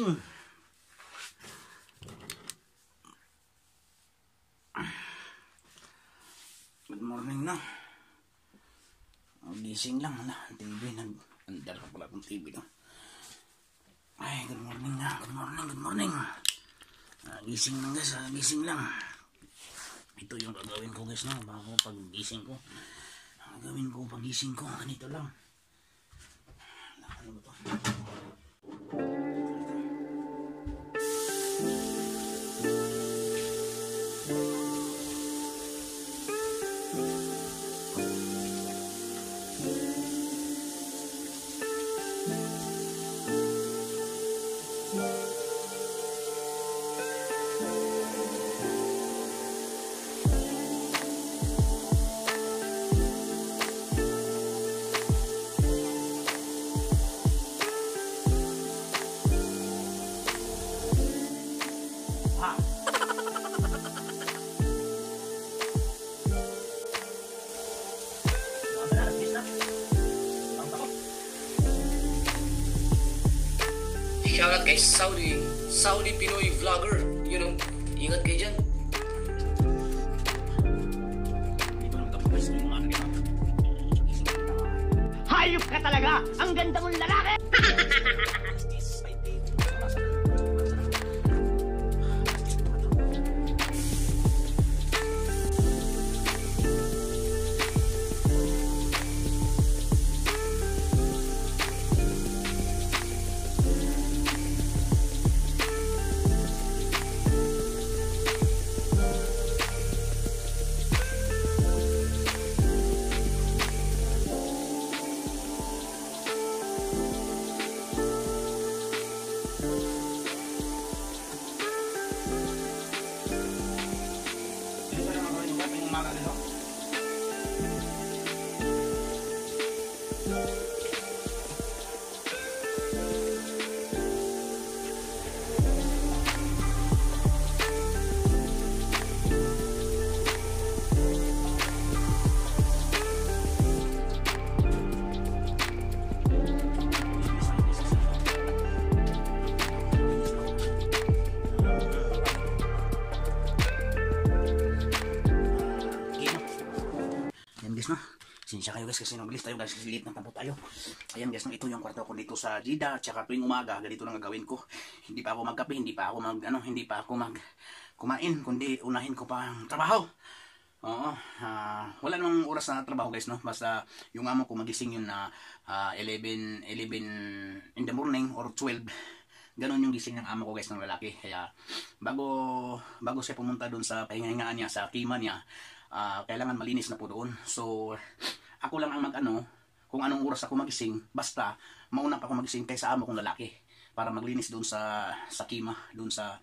morning, good morning. Na. Oh, gising lang, ala. TV, nag... Andar ka pala kong TV, no? Ay, good morning na. Good morning, good morning. Ah, gising lang, guys. Ah, gising lang. Ito yung gagawin ko, guys, no? Bago pag gising ko. Ang gagawin ko pag gising ko, ganito lang. Ano ba to? Pinoy guys kasi nabilis tayo guys kasi late na tampo tayo. Ayan guys, ito yung kwarto ko dito sa Jeddah. Tsaka tuwing umaga, ganito lang gagawin ko. Hindi pa ako magkape, hindi pa ako mag, ano, hindi pa ako mag kumain, kundi unahin ko pa ang trabaho. Oo, ah, wala namang oras na trabaho guys, no? Basta yung amo ko magising yun na ah, 11, 11 in the morning or 12. Ganon yung gising ng amo ko guys ng lalaki. Kaya bago bago siya pumunta doon sa pahingahingaan niya, sa kima niya, ah, kailangan malinis na po doon. So, ako lang ang mag-ano, kung anong oras ako magising, basta mauna pa ako magising kaysa amo kong lalaki para maglinis doon sa sa kima, doon sa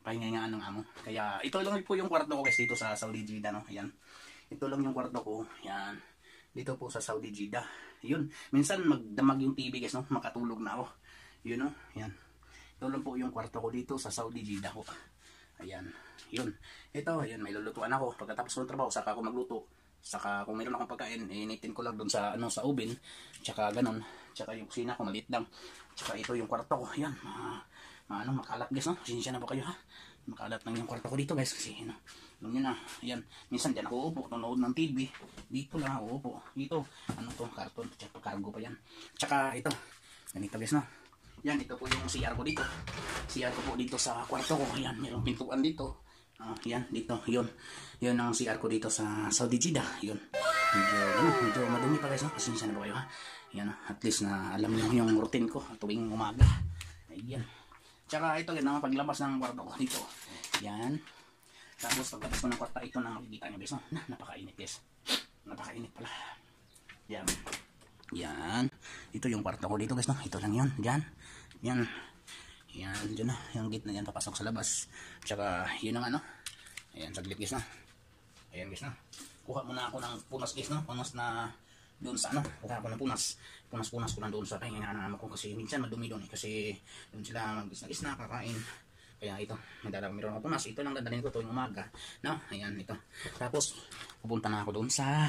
pahingahingaan ng amo. Kaya ito lang po yung kwarto ko guys dito sa Saudi Jeddah no. Ayan. Ito lang yung kwarto ko. Ayan. Dito po sa Saudi Jeddah. Yun. Minsan magdamag yung TV guys no. Makatulog na ako. Yun no. Ayan. Ito lang po yung kwarto ko dito sa Saudi Jeddah ko. Ayan. Yun. Ito, ayan, may lulutuan ako. Pagkatapos ng trabaho, saka ako magluto. Saka kung mayroon akong pagkain, initin ko lang doon sa ano sa oven. Tsaka ganun. Tsaka yung kusina ko maliit lang. Tsaka ito yung kwarto ko. Ayan. Uh, ano, makalat guys, no? Sinsya na po kayo, ha? Makalat lang yung kwarto ko dito, guys, kasi, ano, alam na, ayan, minsan dyan ako upo, nanonood ng TV, dito lang ako upo, dito, ano to, karton, tsaka cargo pa yan, tsaka ito, ganito guys, no? Yan, ito po yung CR ko dito, CR ko po dito sa kwarto ko, ayan, mayroong pintuan dito, Ah, yan, dito, yun. Yun ang CR ko dito sa Saudi Jeddah, yun. Medyo, ano, medyo madumi pa guys, no? Pasensya na po kayo, ha? Yan, at least na alam niyo yung routine ko tuwing umaga. Ayan. Tsaka ito yun ang paglabas ng kwarto ko dito. Yan. Tapos paglabas ko ng kwarto, ito na makikita nyo guys. No? Na, napakainit guys. Napakainit pala. Yan. Yan. Ito yung kwarto ko dito guys. No? Ito lang yun. Yan. Yan. Yan. Diyan na. Yung gate na yan papasok sa labas. Tsaka yun ang ano. Ayan. Saglit guys. No? Ayan guys. No? Kuha muna ako ng punas guys. No? Punas na doon sa ano, kuha ko ng punas. Punas-punas ko lang doon sa pahinga ng ama ko kasi minsan madumi doon eh. Kasi doon sila mag-isna-isna, kakain. Kaya ito, madala meron ako punas. Ito lang dadalhin ko tuwing umaga. No, ayan ito. Tapos, pupunta na ako doon sa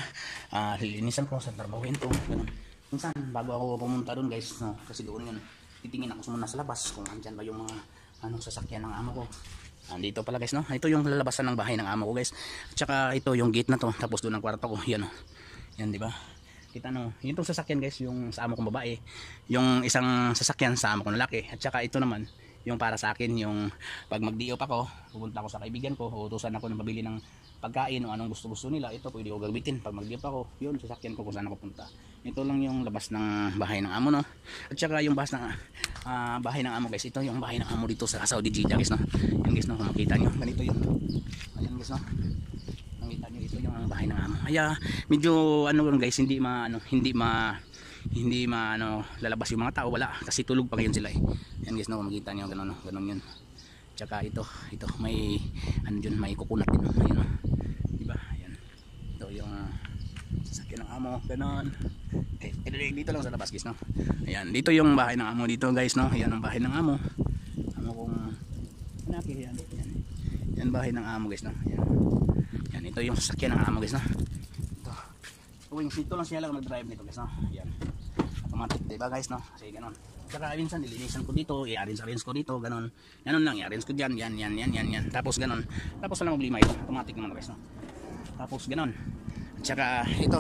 uh, lilinisan ko sa trabahuin to. Ganun. Minsan, bago ako pumunta doon guys, no, kasi doon yun, titingin ako muna sa labas kung andyan ba yung mga anong sasakyan ng amo ko. Andito pala guys, no? Ito yung lalabasan ng bahay ng amo ko guys. Tsaka ito yung gate na to. Tapos doon ang kwarto ko. Yan, oh. Yan, di ba? kita no yung tong sasakyan guys yung sa amo kong babae yung isang sasakyan sa amo kong lalaki at saka ito naman yung para sa akin yung pag mag-diop ako pupunta ako sa kaibigan ko uutusan ako ng pabili ng pagkain o anong gusto gusto nila ito pwede ko gagamitin pag mag-diop ako yun sasakyan ko kung saan ako punta. Ito lang yung labas ng bahay ng amo no? At saka yung bahas ng uh, bahay ng amo guys. Ito yung bahay ng amo dito sa Saudi Jeddah guys no? Yan guys no? Kung makita nyo. Ganito yun. Ayan guys no? Nakita nyo ito yung bahay ng amo. Kaya medyo ano guys hindi ma ano hindi ma hindi ma ano lalabas yung mga tao. Wala. Kasi tulog pa ngayon sila eh. Yan guys no? Makita nyo ganun no? Ganun yun. Tsaka ito ito may ano dyan may kukunat din no ayan ito yung uh, sasakyan ng amo ganun eh, dito lang sa labas guys no ayan dito yung bahay ng amo dito guys no ayan ang bahay ng amo amo kong hanapin yan yan yan bahay ng amo guys no ayan yan, ito yung sasakyan ng amo guys, no? Ito. Uwing, dito lang siya lang mag-drive nito guys, no? Yan. Automatic, diba guys, no? Kasi ganun. Saka minsan, nilinisan ko dito, i-arrange-arrange ko dito, ganun. Ganun lang, i-arrange ko dyan, yan, yan, yan, yan, yan. Tapos ganun. Tapos lang maglima ito. Automatic naman guys, no? Tapos ganun. At saka, ito.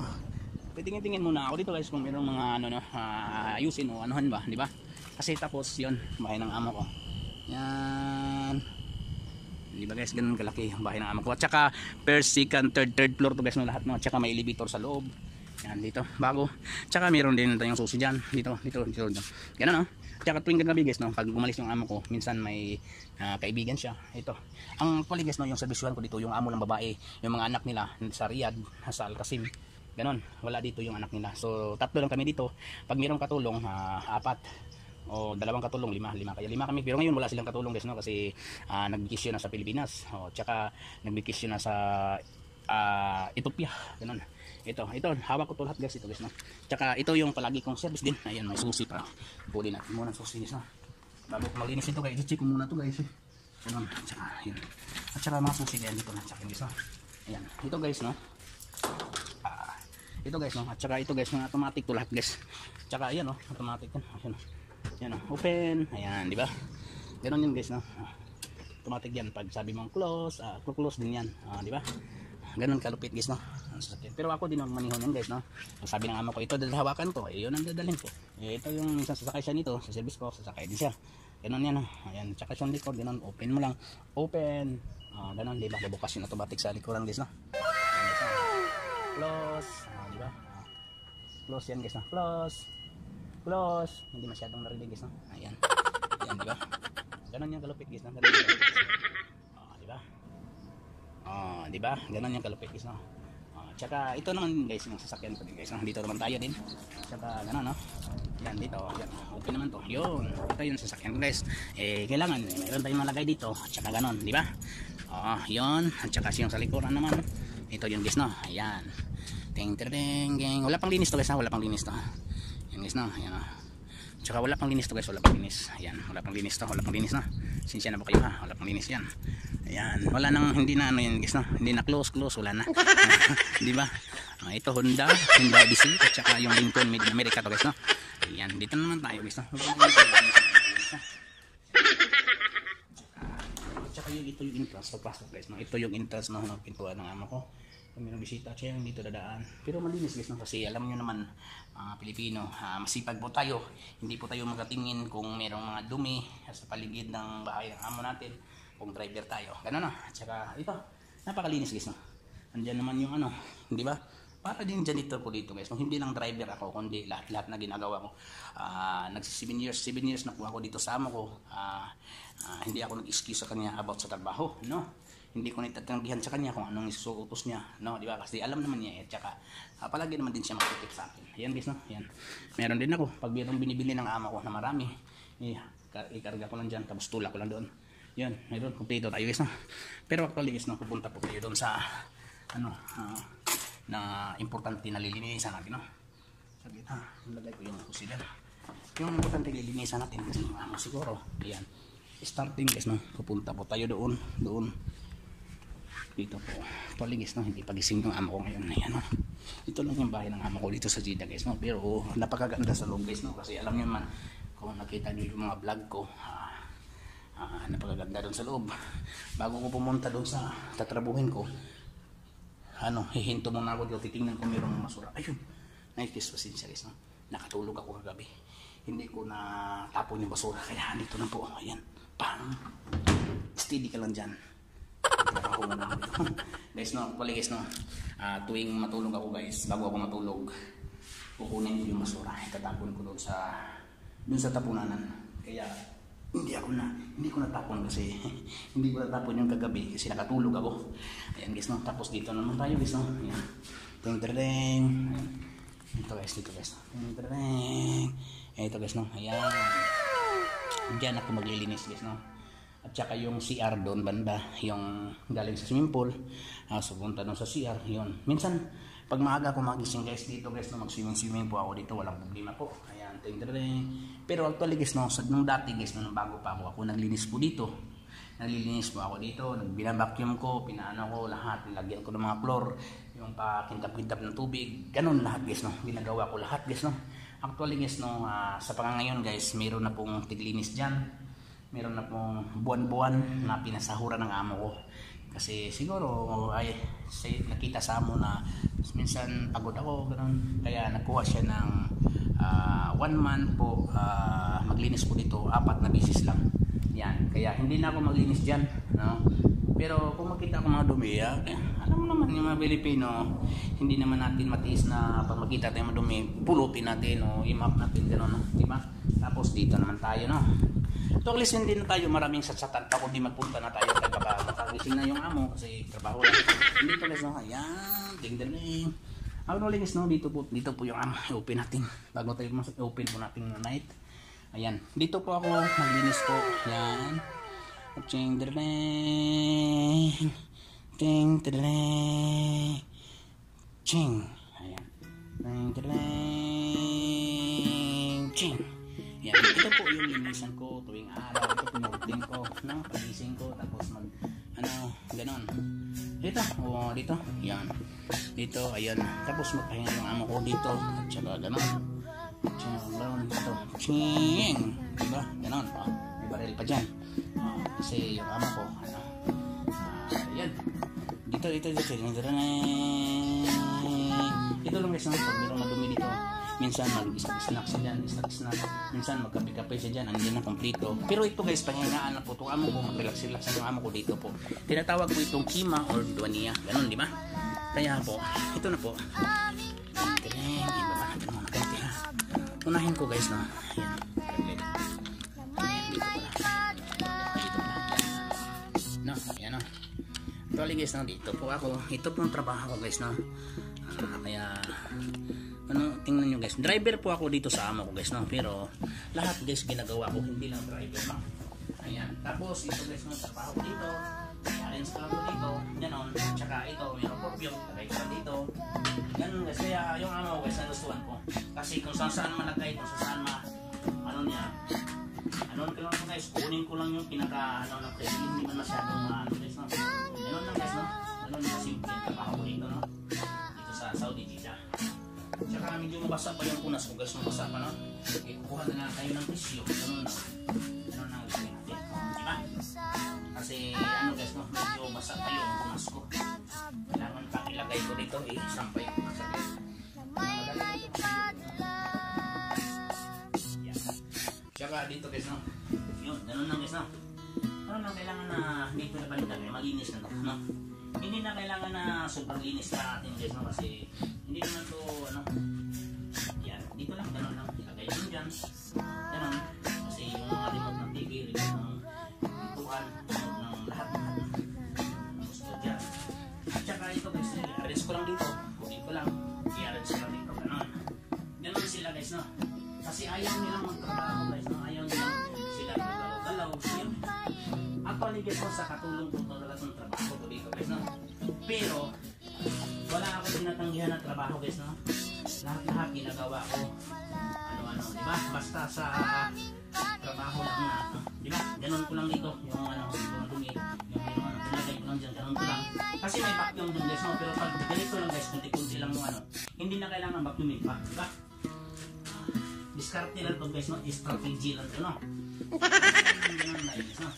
Tingin-tingin muna ako dito guys kung mayroong mga ano no, uh, ayusin o anuhan ba, di ba? Kasi tapos 'yon, bahay ng amo ko. Yan. Di ba guys, ganun kalaki ang bahay ng amo ko. At saka first, second, third, third floor to guys no lahat no. At saka may elevator sa loob. Yan dito, bago. At saka mayroon din tayong susi diyan, dito, dito, dito. dito. Ganun no. At saka tuwing gabi guys no, pag gumalis yung amo ko, minsan may uh, kaibigan siya. Ito. Ang pali guys no, yung servisyohan ko dito, yung amo ng babae, yung mga anak nila sa Riyadh, sa Al Qasim. Ganon, wala dito yung anak nila. So tatlo lang kami dito. Pag mayroong katulong, uh, apat o dalawang katulong lima lima kaya lima kami pero ngayon wala silang katulong guys no kasi uh, nagbikisyon na sa Pilipinas o tsaka nagbikisyon na sa uh, Ethiopia ganun ito ito. Hawak ko to lahat guys. Ito guys no? Tsaka ito yung palagi kong service din. Ayan may susi pa. Puli natin muna susi guys no? Bago malinis ito guys check ko muna to guys eh. ganun tsaka yun at tsaka mga susi din dito na tsaka guys no ayan. Ito guys no? Uh, ito guys no? At tsaka ito guys mga automatic to lahat guys. Tsaka ayan no? Automatic yan ayan no? Yan o, open. Ayan, di ba? Ganun yun guys no? Automatic yan. Pag sabi mong close, uh, close din yan. Uh, di ba ganun kalupit guys no. Pero ako din ang manihon yan guys, no? Ang sabi ng amo ko, ito dadahawakan ko, eh, yun ang dadalhin ko. Eh, ito yung minsan sasakay siya nito, sa service ko, sasakay din siya. Ganun yan, no? Ayan, tsaka yung likod, ganun, open mo lang. Open. Ah, ganun, di ba? Bubukas yung automatic sa likuran guys, no? Close. Ah, di ba? Ah, close yan guys, no? Close. Close. Hindi masyadong narinig guys, no? Ayan. Ayan, di ba? Ganun yung kalupit guys, no? Ganun yung kalupit. Ah, di ba? Ah? Ganun yung kalupit guys, no? Ah, tsaka ito naman guys, yung sasakyan ko din guys, no? Dito naman tayo din. Tsaka ganun, no? Yan dito, yan. Okay naman to. Yun. Ito yung sasakyan ko guys. Eh, kailangan eh, meron tayong malagay dito. Tsaka ganun, di ba? Ah, yun. At tsaka yung sa likuran naman. Ito yung guys, no? Ayan. Ting, ting, ting. Wala pang linis to guys, ha? Wala pang linis to. Yan guys, no? Ayan, no? Tsaka wala pang linis to guys, wala pang linis. Ayan, wala pang linis to, wala pang linis na. Sinsya na po kayo ha, wala pang linis yan. Ayan, wala nang hindi na ano yan guys no. Hindi na close close, wala na. Di ba? Ah, ito Honda, Honda Odyssey at saka yung Lincoln made in America to guys no. Ayan, dito naman tayo guys no. At saka yung ito yung entrance, pagpasok guys no. Ito yung entrance no, ng pintuan ng amo ko kung bisita siya yung dito dadaan. Pero malinis guys no? Kasi alam nyo naman mga Pilipino ah, masipag po tayo. Hindi po tayo magatingin kung mayroong mga dumi sa paligid ng bahay ng amo natin kung driver tayo. Gano'n no? At saka ito napakalinis guys no? Andyan naman yung ano hindi ba? Para din janitor ko dito guys no? hindi lang driver ako kundi lahat lahat na ginagawa ko. Ah, nagsi 7 years 7 years na po ako dito sa amo ko. Ah, ah, hindi ako nag-excuse sa kanya about sa trabaho no hindi ko nitatanggihan sa kanya kung anong isuutos niya no? Di ba? Kasi alam naman niya at saka ah, palagi naman din siya makikip sa akin. Ayan guys no? Ayan. Meron din ako. Pag mayroong binibili ng ama ko na marami eh, ka- ikarga ko lang dyan tapos tulak ko lang doon. Yan meron kumpleto tayo guys no? Pero actually guys no pupunta po tayo doon sa ano ah, na importante na lilinisan natin no? Saglit ha ilagay ko yung kusilan yung importante lilinisan natin kasi amo siguro ayan starting guys no? Pupunta po tayo doon doon dito po. Paligis no? Hindi pagising yung amo ko ngayon. Ayan no? Ito lang yung bahay ng amo ko dito sa Jeddah guys no? Pero napakaganda sa loob guys no? Kasi alam niyo man kung nakita niyo yung mga vlog ko ah, ah, napakaganda doon sa loob. Bago ko pumunta doon sa tatrabuhin ko ano hihinto muna ako dito. Titingnan kung mayroong masura. Ayun! Naikis pasensya guys no? Nakatulog ako kagabi. Hindi ko na tapon yung basura kaya dito na po. Ayan. Pang! Steady ka lang dyan ako muna. Dito. guys no? Actually no? Ah, tuwing matulog ako guys bago ako matulog kukunin ko yung basura. Itatapon ko doon sa doon sa tapunanan. Kaya hindi ako na hindi ko natapon kasi hindi ko natapon yung kagabi kasi nakatulog ako. Ayan guys no? Tapos dito naman tayo guys no? Ayan. Tung ayan ito guys dito guys. Tung tereng ito guys no? Ayan. Diyan ako maglilinis guys no at saka yung CR doon banda yung galing sa swimming pool. Uh, so punta doon sa CR yun. Minsan pag maaga ako magising guys dito guys no mag swimming po ako dito walang problema po. Ayan ting pero actually guys no sa nung dati guys no nung bago pa ako ako naglinis po dito. Naglilinis po ako dito binabacuum ko pinaano ko lahat nilagyan ko ng mga floor yung pakintap-kintap ng tubig ganun lahat guys no. Ginagawa ko lahat guys no. Actually guys no ah, sa pangangayon guys meron na pong tiglinis dyan meron na pong buwan-buwan na pinasahuran ng amo ko. Kasi siguro ay say, nakita sa amo na minsan pagod ako ganun. Kaya nakuha siya ng ah, one month po ah, maglinis po dito. Apat na bisis lang. Yan. Kaya hindi na ako maglinis dyan no? pero kung makita ko mga dumi ah, eh, alam mo naman yung mga Pilipino hindi naman natin matiis na pag makita tayo madumi pulutin natin o imap natin gano'n no? di ba tapos dito naman tayo no Least hindi na tayo maraming satsatan pa kundi magpunta na tayo kay baka makagising na yung amo kasi trabaho lang. hindi guys no. Ayan, ding ding. Ang no guys no dito po dito po yung amo open natin bago tayo mas open po natin na night. Ayan, dito po ako maglinis po. Ayan. Ching ding. Ting ding. Ching. Ayan. Ting ding. Ching. Yan, ito po yung linisan ko tuwing araw. Ito routine ko, no? Pagising ko, tapos mag, ano, ganon. Dito, o dito, yan. Dito, ayan. Tapos magpahinga yung amo ko dito, at saka ganon. At saka ganon dito. Ching! Diba? Ganon, o. May baril pa dyan. O, kasi yung amo ko, ano, ah, yan. Dito, dito, dito. Dito, dito, dito. Lang guys, pag mayroong madumi dito, minsan mag-snack siya dyan, snack-snack, minsan magkape-kape siya dyan, hindi na kompleto. Pero ito guys, panghingaan na po, itong amo ko, mag-relax-relax ang amo ko dito po. Tinatawag ko itong kima or duania, ganun, di ba? Kaya po, ito na po. Galing, iba ba natin muna konti. Unahin ko guys, no? Ayan. No, ayan no. Actually guys, no, dito po ako. Ito po ang trabaho ko guys, no. Ah, kaya tingnan nyo guys. Driver po ako dito sa amo ko guys, no. Pero lahat guys ginagawa ko, hindi lang driver, no. Ayan. Tapos ito guys, no, trabaho ko dito. Ko lang ko dito. Ganon. Tsaka ito, mayroon perfume. Lagay ko dito. Ganon guys. Kaya yung amo ko guys, nagustuhan ko. Kasi kung saan saan malagay, kung saan saan ma, ano niya, ano ko lang guys, kunin ko lang yung pinaka, ano na pwede, hindi man masyadong ano guys, no. Ganon lang guys, no. Ganon lang simple yung trabaho ko dito, no. Dito sa Saudi Jeddah. Tsaka medyo mabasa pa yung punas ko guys, mabasa pa, no. Eh, kukuha na lang tayo ng tissue. Ganon na. Ganon na guys, natin. Di ba? Kasi ano guys, no, medyo basa pa yung punas ko. Kailangan pa ilagay ko dito, eh, sampay ko sa. Yan. Tsaka dito guys, no. Yun, ganun lang guys, no. Ano lang kailangan na dito na balitan, eh, na to, no. Hindi na kailangan na super linis na atin guys, no, kasi hindi naman to, ano, yan, dito lang, ganun lang, ilagay yun dyan, ganun, kasi yung mga remote ng TV, remote ng pintuan, remote ng lahat-lahat, gusto dyan. At saka ito guys, i-arrange ko lang dito, kunin ko lang, i-arrange ko dito, ganun. Ganun sila guys, no. Kasi ayaw nilang magtrabaho guys, no? Ayaw nilang actually no, sa katulong ko talaga ng trabaho ko dito guys, no. Pero, wala ako tinatanggihan na trabaho guys, no. Lahat-lahat ginagawa ko. Ano-ano, di ba? Basta sa trabaho lang na, di ba? Ganun ko lang dito, yung ano, yung madumi, yung ano, pinagay ko lang dyan, ganun ko lang. Kasi may vacuum dun guys, no? Pero pag ganito lang guys, kunti-kunti lang yung ano, hindi na kailangan vacuumin pa, di ba? Diskarte lang to guys, no? Strategy lang to, no? Ganun na guys, no?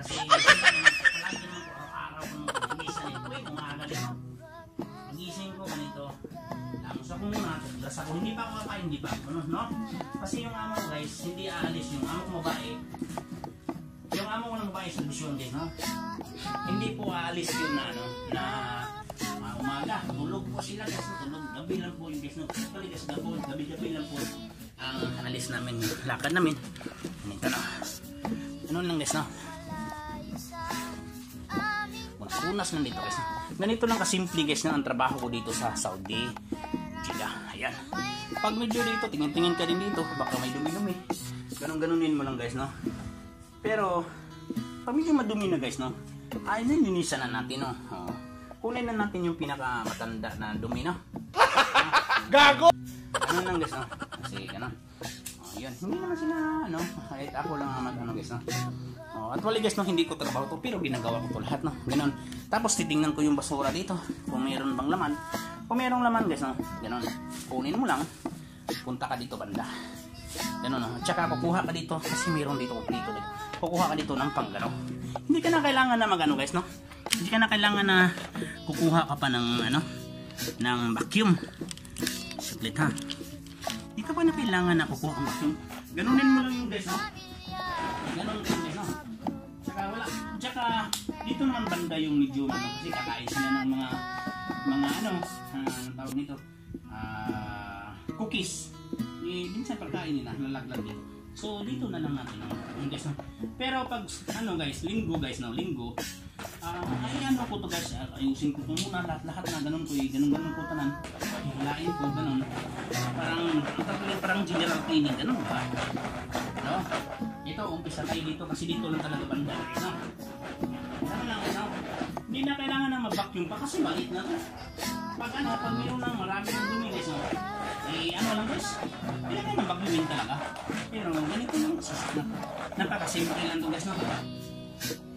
Kasi, po, eh, lamos ako hindi pa ako kakain, hindi pa ako, no? no? Kasi yung amo guys, hindi aalis yung amo ko yung amo ko ng babae sa Luzon din, no? Hindi po aalis yun na, ano, na ah, umaga, tulog po sila no? tulog, gabi lang po yung guys, no? Actually guys, gabi, gabi-gabi lang po ang alis namin, lakad namin. Ganito na. Ganun lang guys, no? Magpunas lang dito guys. no? Ganito lang kasimple guys na ang trabaho ko dito sa Saudi. Jeddah. Ayan. Pag medyo dito, tingin-tingin ka din dito. Baka may dumi-dumi. Ganun-ganunin mo lang guys, no? Pero, pag medyo madumi na guys, no? Ay, nilinisan na natin, no? Oh. Kunin na natin yung pinaka matanda na dumi, no? Gago! Ano lang guys, no? Kasi, ganun. Oh, yun. Hindi naman sila, ano, kahit ako lang naman, ano guys, no? Oh, at wala guys, no, hindi ko trabaho to, pero ginagawa ko to lahat, no? Ganun. Tapos titingnan ko yung basura dito, kung mayroon bang laman. Kung mayroong laman guys, no? Ganun. Kunin mo lang, punta ka dito banda. Ganun, no? At saka kukuha ka dito, kasi mayroon dito dito dito. Kukuha ka dito ng panggano. Hindi ka na kailangan na magano guys, no? Hindi ka na kailangan na kukuha ka pa ng, ano, ng vacuum. Saglit ha. Ka pa na kailangan na kukuha ang vacuum. Ganunin mo lang yung guys, no? Ganon din guys, no? Tsaka wala. Tsaka dito naman banda yung medyo ano, kasi kakain sila ng mga mga ano, ah, anong tawag nito? Ah, cookies. Eh, minsan pagkain nila, lalaglag dito. So, dito na lang natin yung guys? Pero pag, ano guys, linggo guys, no? Linggo, ah, ay ano ko to guys, ah, ayusin ko muna, lahat-lahat na ganun ko, eh, ganun-ganun ko tanan. Hulain ko, ganun. Parang, ang tawag parang general cleaning, ganun ba? No? Ito, umpisa tayo dito kasi dito lang talaga banda. No? Ano lang, no? Hindi na kailangan na mag-vacuum pa kasi maliit na to. Pag ano, pag mayroon ng marami ng dumi guys, no? Eh, ano lang guys, kailangan na mag-vacuumin talaga. Pero ganito lang, sus, na, napakasimple lang to guys, no?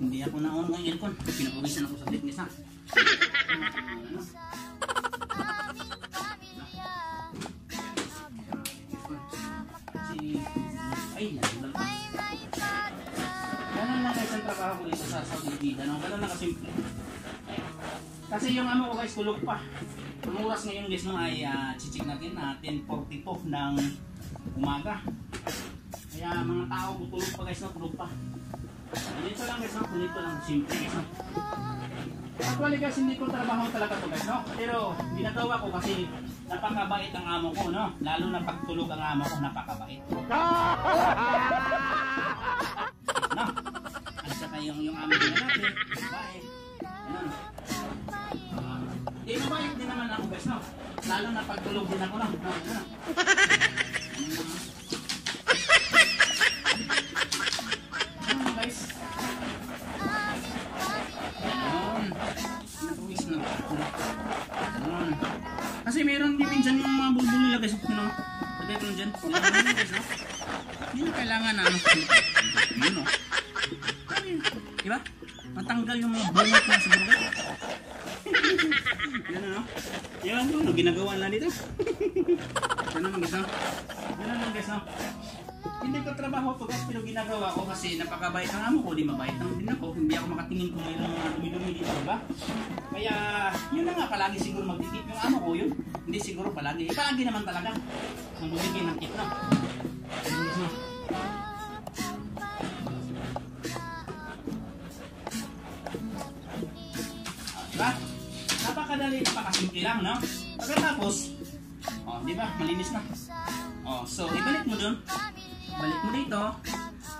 Hindi ako na-on ng aircon. Pinapawisan ako sa guys, ha? Ay, nasulang pa. Ganun trabaho ko sa Saudi. No? Ganun lang kasimple. Kasi yung amo ko guys, tulog pa. Ang oras ngayon guys no ay uh, chichik natin na 10.42 ng umaga. Kaya mga tao tulog pa guys no, tulog pa. Ganito lang guys no, ganito lang, simple guys no. Actually guys, hindi ko trabaho talaga to guys no. Pero ginagawa ko kasi napakabait ang amo ko no. Lalo na pagtulog ang amo ko, napakabait. no? At saka yung, yung amo ko na natin, bait. Ganun. Lalo na pagtulog din ako, no? kasi napakabait ang amo ko, di mabait lang din ako. Hindi ako makatingin kung mayroong mga dumi-dumi dito, diba? Kaya, yun na nga, palagi siguro magtitip yung amo ko yun. Hindi siguro palagi. Eh, palagi naman talaga. Ang bumigay ng tip na. Diba? Napakadali, napakasimple lang, no? Pagkatapos, oh, di ba? Malinis na. Oh, so, ibalik mo dun. Balik mo dito.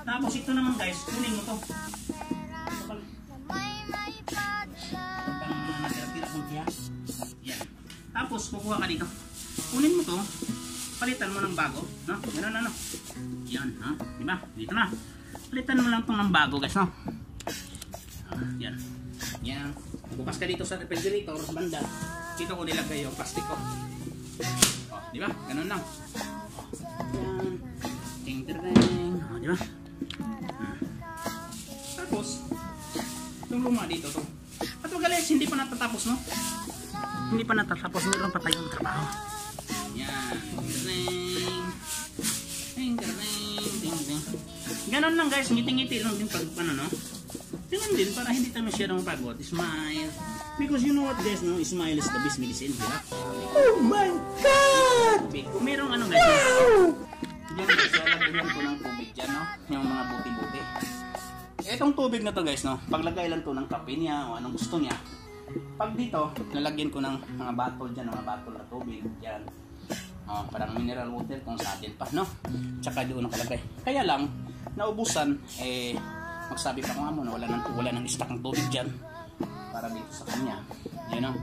Tapos, ito naman guys, kunin mo to. Ito pala. Pang natira-tira kong tiya. Yan. Tapos, kukuha ka dito. Kunin mo to. Palitan mo ng bago, no? Ganun, ano? Yan, ha? Di ba? Dito na. Palitan mo lang tong ng bago, guys, no? Yan. Yan. Bukas ka dito sa refrigerator sa banda. Dito ko nilagay yung plastic ko. Oh, di ba? Ganun lang. Oh, yan. Ting. Oh, di ba? Itong luma dito to. At wag guys, hindi pa natatapos, no? Hindi pa natatapos. Meron pa tayong trabaho. Yan. Ting ting. Ganun lang guys. Ngiti-ngiti lang din pag ano, no? Ganun din para hindi tayo masyadong pagod. Smile. Because you know what guys, no? Smile is the best medicine, di ba? Oh my God! Kung merong ano guys, no? Diyan guys, lalagyan ko ng tubig dyan, no? Yung mga buti-buti. Etong tubig na to guys, no? Paglagay lang to ng kape niya o anong gusto niya. Pag dito, lalagyan ko ng mga bottle dyan, mga bottle na tubig dyan. Oh, parang mineral water kung sa atin pa, no? Tsaka doon nakalagay. Kaya lang, naubusan, eh, magsabi pa ko mo na wala nang wala nang stock ng tubig diyan para dito sa kanya. You know.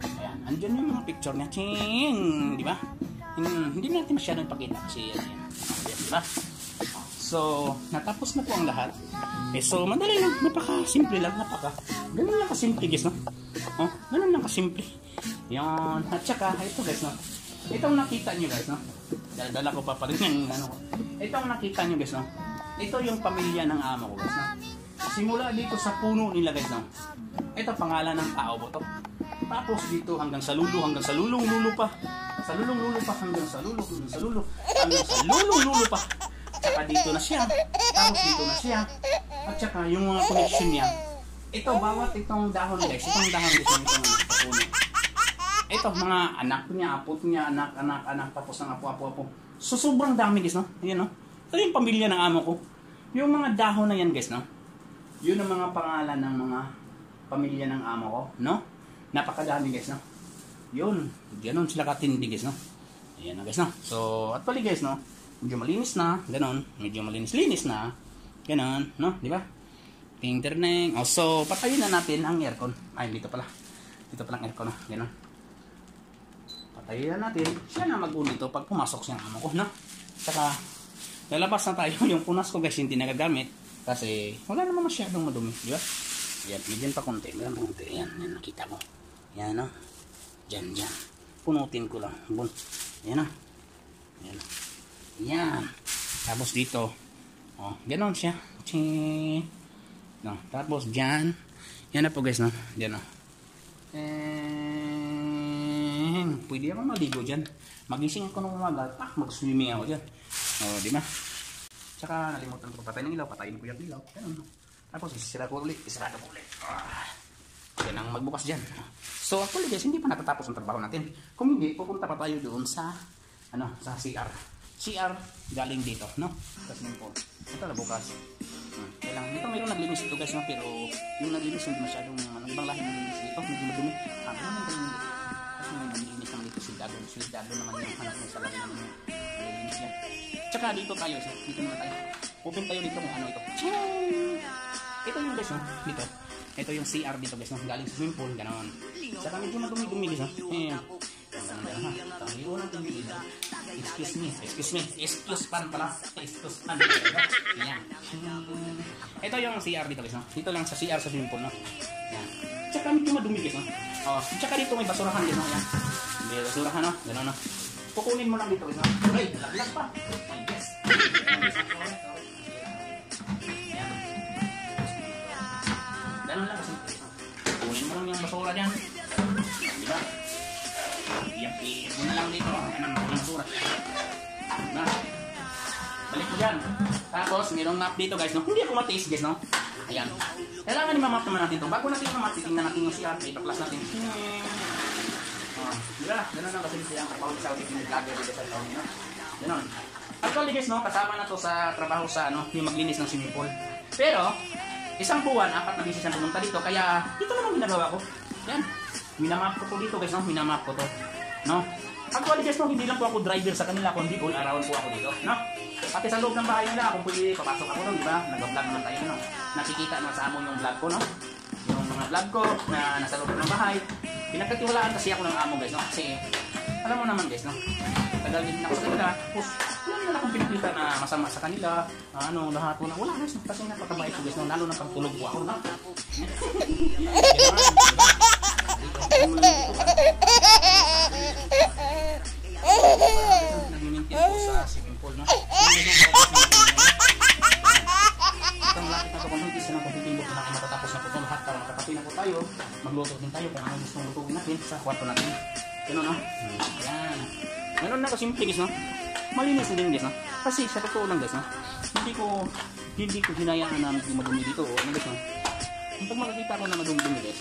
Ayan, andyan yung mga picture niya. Ching, di ba? Hmm, hindi natin masyadong ipakita kasi yan yan. Di ba? So, natapos na po ang lahat. Eh, so, madali lang. Napaka-simple lang. Napaka. Ganun lang kasimple, guys, no? Oh, ganun lang kasimple. Yan. At saka, ito, guys, no? Itong nakita nyo, guys, no? Dala ko pa pa rin yung ano. Itong nakita nyo, guys, no? Ito yung pamilya ng amo ko, guys, no? Simula dito sa puno nila, guys, no? Ito pangalan ng tao po to. Tapos dito hanggang sa lulo, hanggang sa lulong lulo pa. Sa lulong lulo pa, hanggang sa lulo, hanggang sa lulo, hanggang sa lulong lulo pa. Tsaka dito na siya. Tapos dito na siya. At saka yung mga connection niya. Ito, bawat itong dahon, guys. Itong dahon, guys, itong puno. Ito, mga anak niya, apo niya, anak, anak, anak, tapos ng apo, apo, apo. So, sobrang dami, guys, no? Ayan, no? Ito yung pamilya ng amo ko. Yung mga dahon na yan, guys, no? Yun ang mga pangalan ng mga pamilya ng amo ko, no? Napakadami, guys, no? Yun, ganun sila katindi, guys, no? Ayan na, guys, no? So, at pali, guys, no? Medyo malinis na, ganun. Medyo malinis-linis na. Ganun, no? Di ba? Ting terneng. Oh, so, patayin na natin ang aircon. Ay, dito pala. Dito pala ang aircon, no? Ganun. Patayin na natin. Siya na mag-uno ito pag pumasok siyang amo ko, no? Saka, lalabas na tayo. yung punas ko, guys, hindi nagagamit. Kasi, wala naman masyadong madumi. Di ba? Yan, bigyan pa konti. Bigyan pa konti. Yan, yan, nakita mo. Yan, no? Diyan, diyan. Punutin ko lang. Bun. Yan, no? Yan. Yan. Tapos dito. Oh, ganon siya. Ching. No, tapos diyan. Yan na po guys, no? Diyan, no? Eh, pwede ako maligo diyan. Magising ako ng umaga, tak, mag-swimming ako diyan. Oh, di ba? Tsaka nalimutan ko patay ng ilaw, patayin ko yung ilaw. Ganun. Tapos isisira ko ulit, isira ko ulit. Ah. Yan ang magbukas dyan. So actually guys, hindi pa natatapos ang trabaho natin. Kung hindi, pupunta pa tayo doon sa ano, sa CR. CR galing dito, no? Sa swimming pool. Ito na bukas. Hmm. Kailangan dito mayroong naglinis ito guys, no? pero yung naglinis hindi masyadong ano, ibang lahi naglinis dito, medyo madumi. Ah, ano naman kami kasi may naglinis naman dito si Dado. Si Dado naman yung anak mo sa lagi naman yung naglinis yan. Tsaka dito tayo, so, dito naman tayo. Open tayo dito kung ano ito. Ito yung guys, no? Dito. Ito yung CR dito guys, no? Galing sa swimming pool, ganoon. Saka medyo madumi-dumi guys, no? Eh, Excuse me, excuse me, excuse pan pala. Excuse pan. Yan. Ito yung CR dito guys, no? Dito lang sa CR sa swimming no? Yan. Tsaka medyo madumi guys, no? Oh, tsaka dito may basurahan guys, no? Yan. May basurahan, no? Ganoon, no? Kukunin mo lang dito guys, no? Ay, laglag pa. Yes. Ganun lang kasi. Kunin mo lang yung basura dyan. Lang dito. Ang mga basura. Na. Balik mo dyan. Tapos, mayroong map dito guys, no? Hindi ako matiis guys, no? Ayan. Kailangan i-map naman natin ito. Bago natin i-map, titingnan natin yung CR. Ipaplas natin. Ah, di ba? Ganun lang kasi siya ang trabaho sa audit ng vlogger dito sa taon, no? Ganun. Actually guys, no, kasama na to sa trabaho sa ano, yung maglinis ng swimming pool. Pero, isang buwan, apat na beses ang pumunta dito, kaya dito naman ginagawa ko. Yan. Minamap ko to dito guys, no? Minamap ko to. No? Actually guys, no, hindi lang po ako driver sa kanila, kundi all around po ako dito, no? Pati sa loob ng bahay nila, kung pwede, papasok ako doon, di ba? Nag-vlog naman tayo, no? Nakikita na sa amon yung vlog ko, no? Yung mga vlog ko na nasa loob ng bahay. Pinagkatiwalaan kasi ako ng amo guys, no? Kasi, alam mo naman guys, no? Tagal din ako sa kanila, tapos, wala naman akong pinakita na masama sa kanila, ano, lahat ko na, wala guys, no? kasi napakabait ko guys, no? Lalo na pag tulog ko ako, no? Nag-maintain po sa na kung hindi na matatapos na po ito magluto din tayo kung ano gusto lutuin natin sa kwarto natin. Ganun, no? Yan. Ganun na kasimple, guys, no? Malinis na din, guys, no? Kasi sa totoo lang, guys, no? Hindi ko, hindi ko hinayaan na madumi dito, o ano, guys, no? Pag makakita ko na madumi-dumi, guys,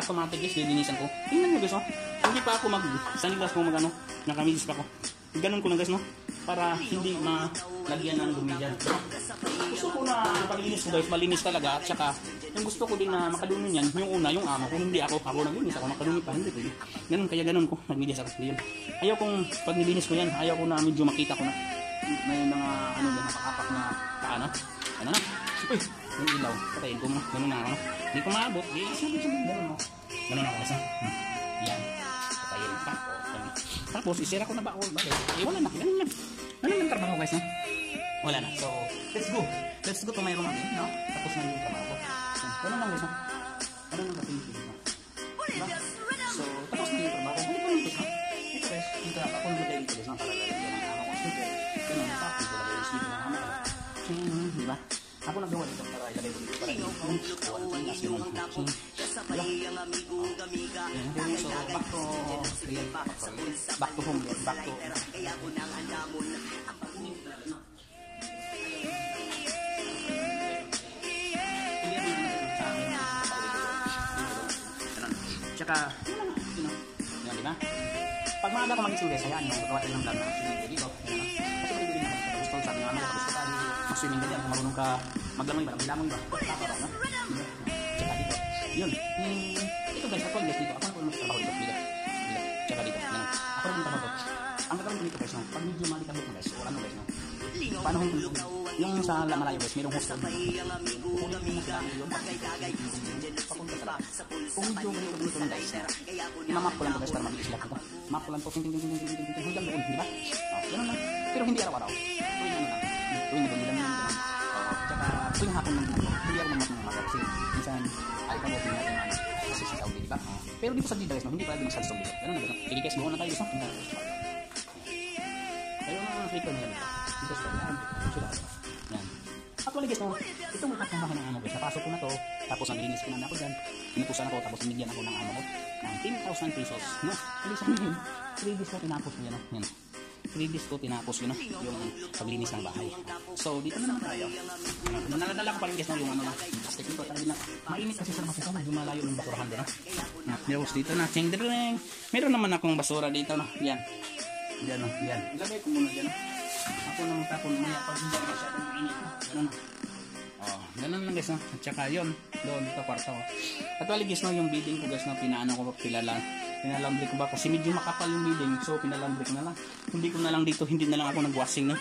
automatic, guys, lilinisan ko. Tingnan nyo, guys, no? Hindi pa ako mag, sunglass ko mag, ano, nakamilis pa ko. Ganun ko na, guys, no? Para hindi malagyan ng dumi? Gusto ko na paglinis ko, guys, malinis talaga, at saka, yung gusto ko din na makadumi niyan, yung una, yung amo, kung hindi ako, ako naglinis ako, makadumi pa, hindi pwede. Ganun, kaya ganun ko, naglinis ako. Yun. Ayaw kong, pag nilinis ko yan, ayaw ko na medyo makita ko na, may mga, ano, may napakapak na, paano, ano na, uy, yung ilaw, patayin ko mo, ganun na ako? Hindi ko maabot, di, sabi sabi, ganun ako. Ganun ako, kasi, hmm. yan, patayin pa, o, ganun. Tapos, isira ko na ba, o, bagay, eh, wala na, ganun lang, ganun lang trabaho, guys, no? Wala na, so, let's go, let's go to my room again, no? Tapos na yung trabaho. Yan, Ganun lang, guys, no? Ganun lang yung no? Diba? So, tapos na yung trabaho hindi pa lang, guys? Ito, guys, dito, ako nagulay dito, guys, no? Para Ako nagawa dito para ilagay ko dito para yung kuwan yung as yung diba? Ayan, so back to real back to home back to Tsaka, you know, yan, di ba? Pag maaga ko mag-isip guys, hayaan nyo, gawa tayo ng vlog na swimming dito. Yan, no? Kasi pwede din naman, kapag gusto, swing din yan. Marunong ka maglangoy ba? Maglangoy ba? Yun. Hmm. Guys, ako guys dito. Ako ang unang trabaho dito. Bila. Bila. Tsaka dito. Yan. Ako ang trabaho dito. Ang gagawin dito guys, no? pag medyo malikabot na guys, wala no guys, no? Paano kung yung sa Lamalayo guys, mayroong hostel dito. Kung papunta sa. Kung medyo ganito ganito guys, imamap ko lang guys para mabilis lang ito. Map ko lang ito. Hanggang doon, di ba? Ganun lang. Pero hindi araw-araw. Tsaka tuwing hapon naman. Hindi ako mamap ng umaga kasi minsan ay pa natin ano kasi di ba? Pero dito sa Jeddah guys, no, hindi pwede masyado sa Saudi. Ganun na ganun. Sige guys, buwan na tayo guys, no? Kayo mga flicker na yan. Dito sa Saudi. Sila. Yan. Actually guys, no, ito may katambahan ng amo guys. Napasok ko na to, tapos nalinis ko na ako dyan. Inutusan ako, tapos binigyan ako ng amo ko ng 10,000 pesos. No? Hindi sa amin, 3 days na tinapos ko yan. Yan. Previous ko tinapos yun, no? yung paglinis ng bahay. So, dito na naman tayo. Uh, naladala ko pa rin guys, no? yung ano na, plastic nito. Talaga na, mainit kasi sa kasi medyo malayo ng basurahan doon. No? Tapos dito na, ching dring. Meron naman akong basura dito, no? Yan. Yan, no? Yan. Ilagay ko muna dyan, no? Ako na magtapon maya pag hindi masyadong mainit, no? Ganun, no? Oh, ganun lang guys, no? At saka yun, doon dito kwarto ko. Actually guys, no, yung bidding ko guys, no, pinaano ko pilala. Pinalambre ko ba kasi medyo makapal yung bidding, so pinalambre ko na lang. Hindi ko na lang dito, hindi na lang ako nagwashing, no.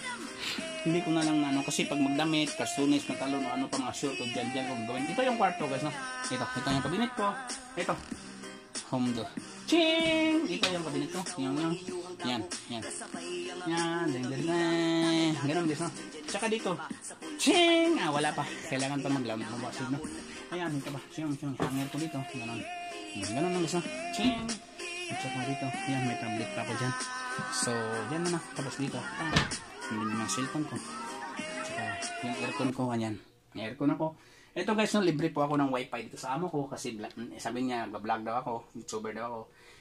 Hindi ko na lang ano kasi pag magdamit, karsunis, matalon, o ano pa mga shirt o dyan dyan kung gawin. Ito yung kwarto guys, no. Ito, ito yung kabinet ko. Ito. Home do. Ching! Ito yung kabinet ko. Yan, yan. Yan, yan. Yan, ding, ding, ding. Ganun guys, no. Tsaka dito. Ching! Ah, wala pa. Kailangan pa maglam. Mabasig, no. Ayan, ito ba. Ching, ching. Hanger ko dito. Ganun. Ganun lang guys, no. Ching! At saka dito. Yan, may tablet pa ako dyan. So, yan na. Tapos dito. Ah, hindi mga cellphone ko. Tsaka yung aircon ko, ganyan. Yung aircon ako. Ito guys, no, libre po ako ng wifi dito sa amo ko kasi sabi niya, vlog daw ako, YouTuber daw ako.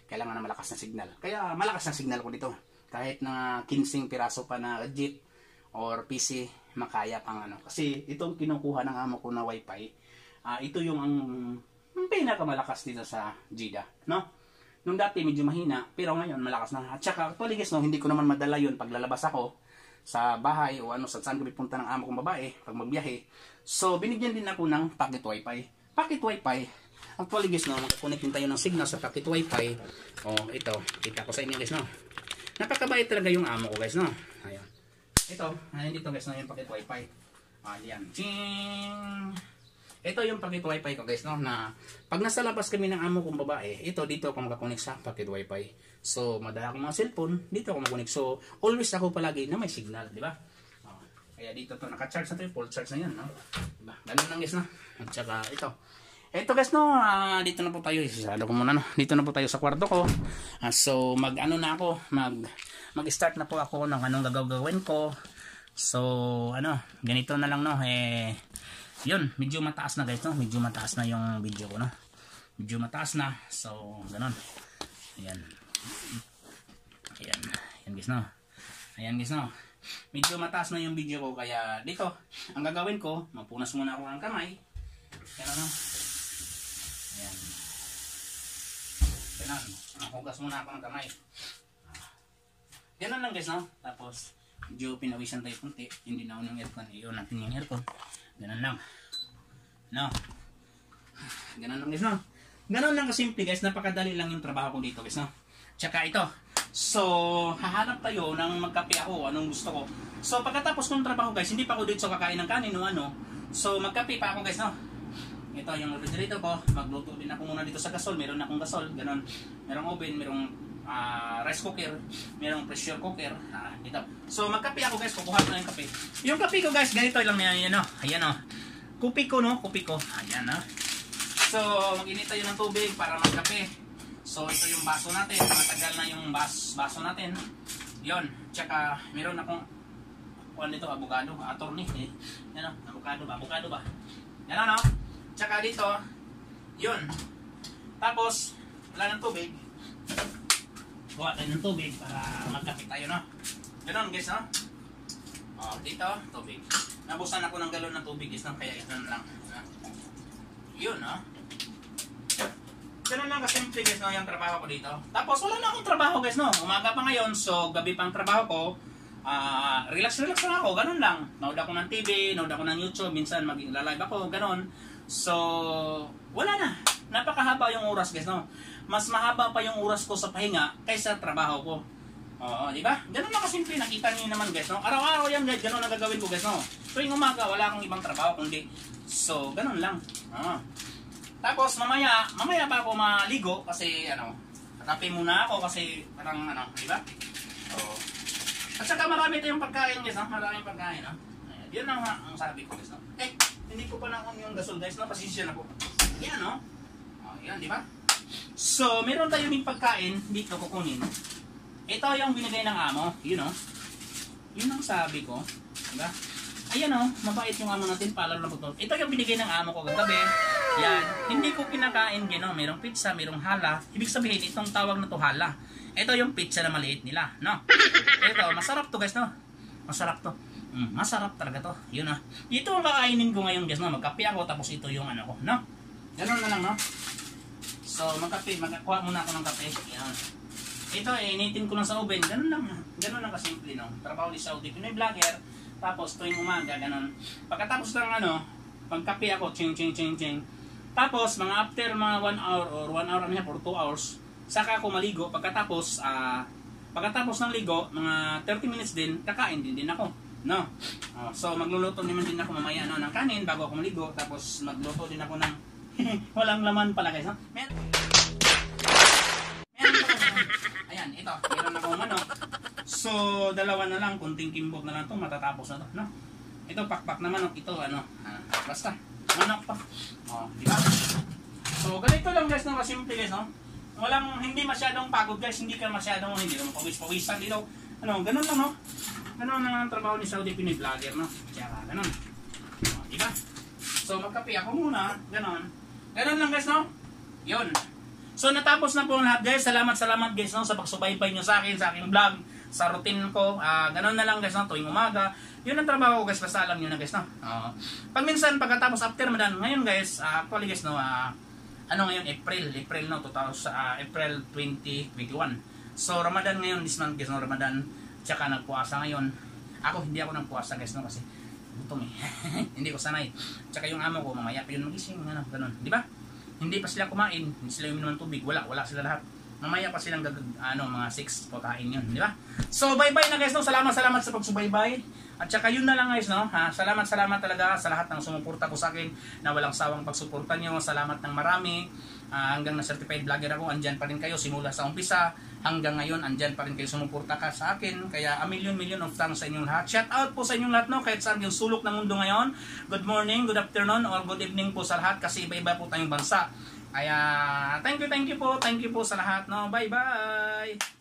Kailangan na malakas na signal. Kaya malakas na signal ko dito. Kahit na 15 piraso pa na Jeep or PC, makaya pang ano. Kasi itong kinukuha ng amo ko na wifi, ah ito yung ang ang pinakamalakas dito sa Jida, no? Nung dati medyo mahina, pero ngayon malakas na. At saka actually guys, no, hindi ko naman madala yun pag lalabas ako sa bahay o ano sa saan ko pipunta ng amo kong babae pag magbiyahe. So binigyan din ako ng pocket wifi. Pocket wifi, actually guys, no, magkakonect din tayo ng signal sa pocket wifi. Oh, ito, kita ko sa inyo guys, no. Napakabait talaga yung amo ko guys, no. Ayan. Ito, ayan dito guys, no, yung pocket wifi. Ayan. Ching! Ito yung pocket wifi ko guys, no, na pag nasa labas kami ng amo kong babae, ito dito ako makakonect sa pocket wifi. So, madala akong mga cellphone, dito ako makakonect. So, always ako palagi na may signal, di ba? Oh, kaya dito to, naka-charge na to, full charge na yan, no? Diba? Ganun lang guys, no? At saka ito. Ito guys, no, ah, dito na po tayo, isasado ko muna, no? Dito na po tayo sa kwarto ko. Ah, so, mag-ano na ako, mag, mag-start na po ako ng anong gagawin ko. So, ano, ganito na lang, no, eh, yun, medyo mataas na guys, no? Medyo mataas na yung video ko, no? Medyo mataas na. So, ganun. Ayan. Ayan. Ayan guys, no? Ayan guys, no? Medyo mataas na yung video ko, kaya dito, ang gagawin ko, mapunas muna ako ng kamay. Ayan, no? Ayan. Ganun. Mahugas muna ako ng kamay. Ganun lang guys, no? Tapos, medyo pinawisan tayo kunti. Hindi na ako ng aircon. Iyon natin yung aircon. Ganun lang. No? Ganun lang guys, no? Ganun lang kasimple guys. Napakadali lang yung trabaho ko dito guys, no? Tsaka ito. So, hahanap tayo ng magkape ako. Anong gusto ko. So, pagkatapos kong trabaho guys, hindi pa ako dito kakain ng kanin o ano. So, magkape pa ako guys, no? Ito yung refrigerator ko. Magluto din ako muna dito sa gasol. Meron akong gasol. Ganun. Merong oven, merong ah, rice cooker, merong pressure cooker. Ah, dito. So, magkape ako guys. Kukuha ko na yung kape. Yung kape ko guys, ganito lang yan. Yan o. Ayan o. Kupi ko no. Kupi ko. Ayan o. So, mag-init tayo ng tubig para magkape. So, ito yung baso natin. Matagal na yung bas baso natin. Yon. Tsaka, meron akong kuhan dito, avocado. Attorney. Eh. Yan o. Avocado ba? Avocado ba? Yan o, no? Tsaka dito, yun. Tapos, wala ng tubig. Buha tayo ng tubig para magkape tayo, no? Ganun, guys, no? O, dito, tubig. Nabusan ako ng galon ng tubig, guys, no? Kaya ito lang. no? Yun, no? Ganun lang kasimple, guys, no? Yung trabaho ko dito. Tapos, wala na akong trabaho, guys, no? Umaga pa ngayon, so gabi pang trabaho ko. Ah, relax relax lang ako, ganun lang. Nood ako ng TV, nood ako ng YouTube, minsan mag-live ako, ganun. So, wala na. Napakahaba yung oras, guys, no? Mas mahaba pa yung oras ko sa pahinga kaysa trabaho ko. Oo, di ba? Ganun lang kasimple, nakita niyo naman, guys, no? Araw-araw yan, guys, ganun ang gagawin ko, guys, no? Tuwing umaga, wala akong ibang trabaho kundi. So, ganun lang. Oo. Tapos, mamaya, mamaya pa ako maligo kasi, ano, kape muna ako kasi parang, ano, di ba? Oo. At saka marami tayong pagkain guys, no? Maraming pagkain, no? Ayan, yun lang ang sabi ko guys, no? Eh, hindi ko pa na yung gasol guys, no? Pasensya na po. Yan, no? Oh, yan, di ba? So, meron tayo ding pagkain dito kukunin. Ito yung binigay ng amo, yun, no? Yun ang sabi ko, di ba? Ayan, no? Mabait yung amo natin, paalala na to. Ito yung binigay ng amo ko kagabi. Yan. Hindi ko kinakain, gino. Merong pizza, merong hala. Ibig sabihin, itong tawag na to hala. ito yung pizza na maliit nila, no? Ito, masarap to guys, no? Masarap to. Mm, masarap talaga to. Yun ah. Ito ang kakainin ko ngayon guys, no? Magkape ako tapos ito yung ano ko, no? Ganun na lang, no? So, magkape, magkakuha muna ako ng kape. Yan. Ito, eh, initin ko lang sa oven. Ganun lang. Ganun lang kasimple, no? Trabaho ni Saudi Pinoy Vlogger. Tapos, tuwing umaga, ganun. Pagkatapos ng ano, pagkape ako, ching, ching, ching, ching. Tapos, mga after mga 1 hour or 1 hour and a or 2 hours, saka ako maligo. Pagkatapos, ah, pagkatapos ng ligo, mga 30 minutes din, kakain din din ako. No? Oh, so, magluluto naman din ako mamaya no, ng kanin bago ako maligo. Tapos, magluto din ako ng walang laman pala guys. No? Mer- Meron ako. Ayan, ito. Meron akong manok. So, dalawa na lang. Kunting kimbot na lang to Matatapos na to. No? Ito, pakpak na manok. Ito, ano. ah, basta. Manok pa. Oh, di ba? So, ganito lang guys. No? Kasimple guys. No? Walang, hindi masyadong pagod guys. Hindi ka masyadong, hindi naman pawis-pawisan dito. Ano, ganun lang no? Ganun lang ang trabaho ni Saudi Pinoy Vlogger. No? Tsaka, ganun. Oh, di ba? So, magkape ako muna. Ganun. Ganun lang guys, no? Yun. So natapos na po ang lahat guys. Salamat salamat guys no sa pagsubaybay nyo sa akin sa aking vlog, sa routine ko. Ah, ganun na lang guys no tuwing umaga. Yun ang trabaho ko guys basta alam niyo na guys no. Ah, pag minsan pagkatapos after Ramadan, ngayon guys, ah, actually guys no, ah, ano ngayon April, April no 2000 ah, April 2021. So Ramadan ngayon this month guys no Ramadan. Tsaka nagpuasa ngayon. Ako hindi ako nagpuasa guys no kasi gutom eh. hindi ko sanay. Tsaka yung amo ko mamaya pa yun magising ano, ganun, di ba? hindi pa sila kumain, hindi sila uminom ng tubig, wala, wala sila lahat. Mamaya pa silang gag ano, mga 6 pagkain yun, di ba? So, bye-bye na guys, no? Salamat, salamat sa pagsubaybay. At saka yun na lang guys, no? Ha? Salamat, salamat talaga sa lahat ng sumuporta ko sa akin na walang sawang pagsuporta nyo. Salamat ng marami. Ah, hanggang na certified vlogger ako, andyan pa rin kayo simula sa umpisa. Hanggang ngayon, andyan pa rin kayo sumuporta ka sa akin. Kaya a million million of thanks sa inyong lahat. Shout out po sa inyong lahat, no? Kahit saan yung sulok ng mundo ngayon. Good morning, good afternoon, or good evening po sa lahat kasi iba-iba po tayong bansa. Kaya, thank you, thank you po, thank you po sa lahat, no? Bye-bye!